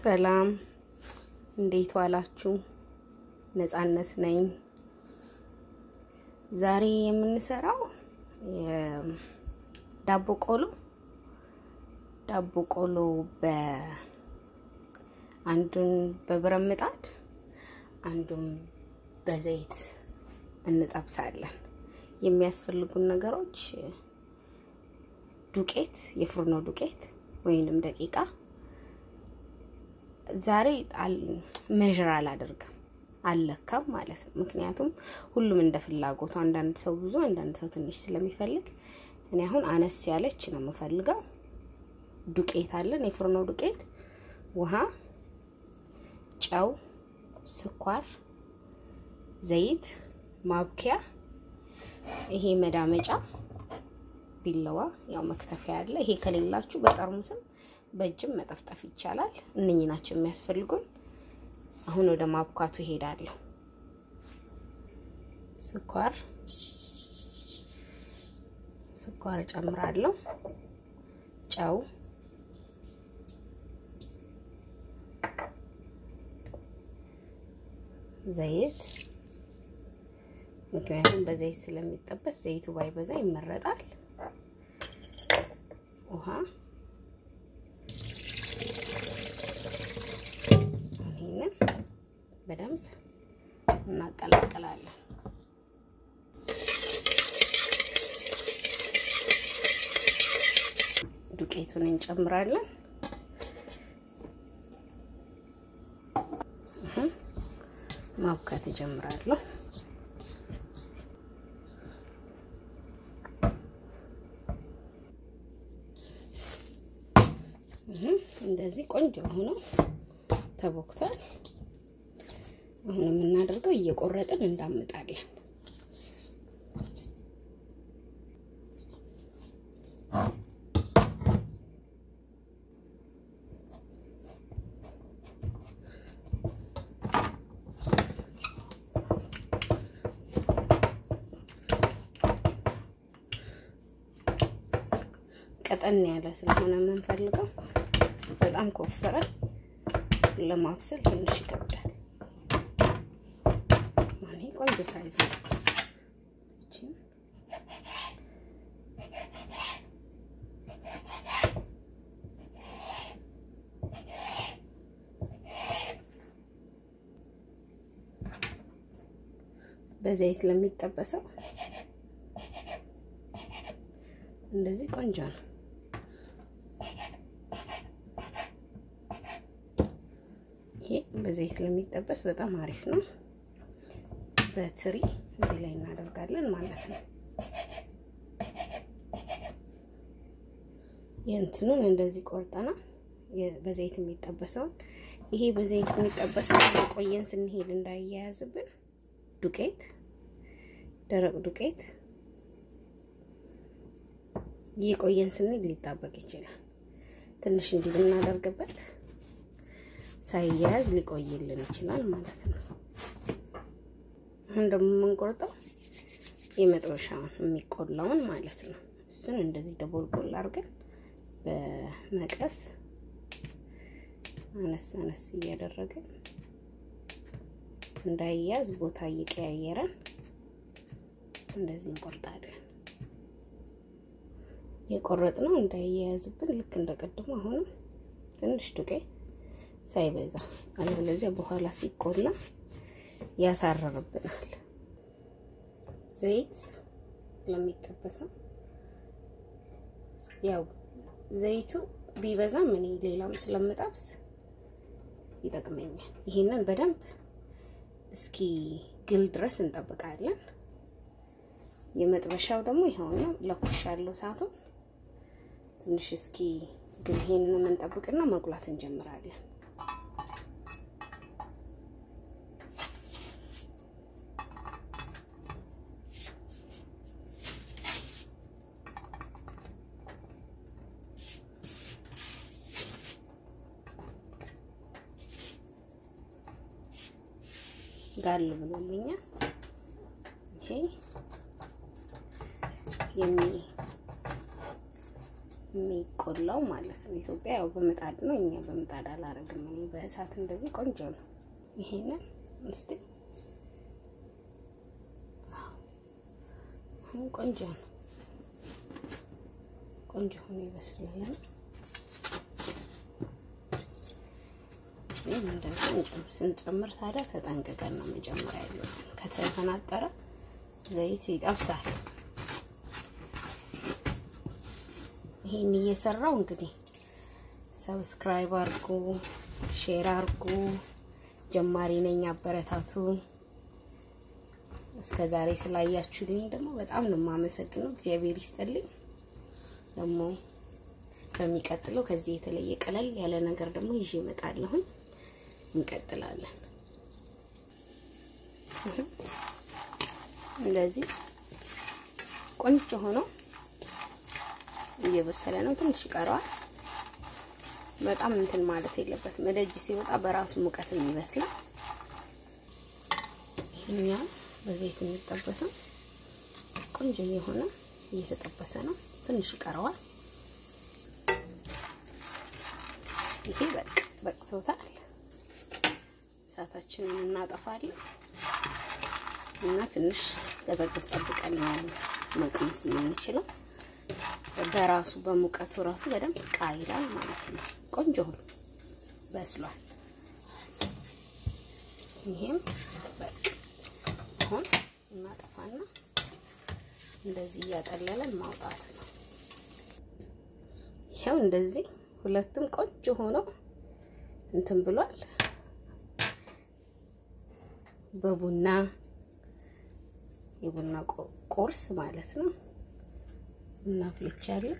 ሰላም እንዴት ዋላችሁ? ነጻነት ነኝ። ዛሬ የምንሰራው የዳቦ ቆሎ ዳቦ ቆሎ በአንዱን በብረት ምጣድ አንዱን በዘይት እንጠብሳለን። የሚያስፈልጉን ነገሮች ዱቄት፣ የፍርኖ ዱቄት ወይንም ደቂቃ ዛሬ ሜዥር አላደርግም አልለካም ማለት ነው። ምክንያቱም ሁሉም እንደ ፍላጎቱ አንዳንድ ሰው ብዙ፣ አንዳንድ ሰው ትንሽ ስለሚፈልግ እኔ አሁን አነስ ያለች ነው የምፈልገው። ዱቄት አለን፣ የፍርኖ ዱቄት፣ ውሃ፣ ጨው፣ ስኳር፣ ዘይት፣ ማብኪያ፣ ይሄ መዳመጫ፣ ቢላዋ፣ ያው መክተፊያ አለ። ይሄ ከሌላችሁ በጠርሙስም በእጅም መጠፍጠፍ ይቻላል። እነኚህ ናቸው የሚያስፈልጉን። አሁን ወደ ማብኳቱ ይሄዳለሁ። ስኳር ስኳር እጨምራለሁ። ጨው፣ ዘይት ምክንያቱም በዘይት ስለሚጠበስ ዘይቱ ባይበዛ ይመረጣል። ውሃ በደንብ እናቀላቅላለን። ዱቄቱን እንጨምራለን። ማብካት እጀምራለሁ። እንደዚህ ቆንጆ ሆኖ ተቦክቷል። አሁን የምናደርገው እየቆረጥን እንዳምጣለን። ቀጠን ያለ ስለሆነ የምንፈልገው በጣም ከወፈረ ለማብሰል ትንሽ ይከብዳል። ቆንጆ ሳይዝ ነው። በዘይት ለሚጠበሰው እንደዚህ ቆንጆ ነው። ይሄ በዘይት ለሚጠበስ በጣም አሪፍ ነው። በትሪ እዚህ ላይ እናደርጋለን ማለት ነው። የእንትኑን እንደዚህ ቆርጠና በዘይት የሚጠበሰውን ይሄ በዘይት የሚጠበሰው ቆየን ስንሄድ እንዳያያዝብን ዱቄት፣ ደረቅ ዱቄት እየቆየን ስንል ሊጣበቅ ይችላል። ትንሽ እንዲህ ብናደርግበት ሳይያያዝ ሊቆይልን ይችላል ማለት ነው። አሁን ደግሞ የምንቆርጠው የመጥበሻውን የሚቆላውን ማለት ነው። እሱን እንደዚህ ደቦልቦል አድርገን በመቀስ አነስ አነስ እያደረግን እንዳይያዝ ቦታ እየቀያየረን እንደዚህ እንቆርጣለን። የቆረጥነው እንዳይያያዝብን ልክ እንደ ቅድሙ አሁንም ትንሽ ዱቄት ሳይበዛ አለበለዚያ በኋላ ሲቆላ ያሳረርብናል። ዘይት ለሚጠበሰው ያው ዘይቱ ቢበዛም እኔ ሌላም ስለምጠብስ ይጠቅመኛል። ይሄንን በደንብ እስኪ ግል ድረስ እንጠብቃለን። የመጥበሻው ደግሞ ይኸው ነው። ለኩሻለሁ እሳቱን ትንሽ እስኪ ግል ይሄንን እንጠብቅና መቁላት እንጀምራለን። ጋል ብሎልኛል። ይሄ የሚ የሚቆላው ማለት ነው። ኢትዮጵያ ያው በምጣድ ነው፣ እኛ በምጣድ አላረግም። እኔ በእሳት እንደዚህ ቆንጆ ነው። ይሄንን እስቲ ቆንጆ ነው። ቆንጆ ሆኖ ይበስላል። እንደዚህ ስንጨምር ታዲያ ተጠንቅቀን ነው መጨመር ያለው። ከተፈናጠረ ዘይት ይጠብሳል። ይሄን እየሰራሁ እንግዲህ subscribe አርጉ፣ share አርጉ። ጀማሪ ነኝ፣ አበረታቱ። እስከ ዛሬ ስላያችሁልኝ ደግሞ በጣም ነው የማመሰግነው። እግዚአብሔር ይስጥልኝ። ደግሞ በሚቀጥለው ከዚህ የተለየ ቀለል ያለ ነገር ደግሞ ይዤ እመጣለሁኝ። እንቀጥላለን። እንደዚህ ቆንጆ ሆኖ እየበሰለ ነው። ትንሽ ይቀረዋል። በጣም እንትን ማለት የለበትም። ወደጅ ሲወጣ በራሱ ሙቀት የሚበስለው ይሄኛው በዘይት የሚጠበሰው ቆንጆ የሆነ እየተጠበሰ ነው። ትንሽ ይቀረዋል። ይሄ በቃ በቅሶታል። እሳታችንን እናጠፋለን እና ትንሽ ቀዘቅዝ ጠብቀን መቅመስ የምንችለው። በራሱ በሙቀቱ ራሱ በደንብ ቃ ይላል ማለት ነው። ቆንጆ ሆኖ በስሏል። ይሄም በቃ አሁን እናጠፋና እንደዚህ እያጠለለን ማውጣት ነው። ይኸው እንደዚህ ሁለቱም ቆንጆ ሆነው እንትን ብሏል። በቡና የቡና ቁርስ ማለት ነው። ቡና አፍልቻለሁ።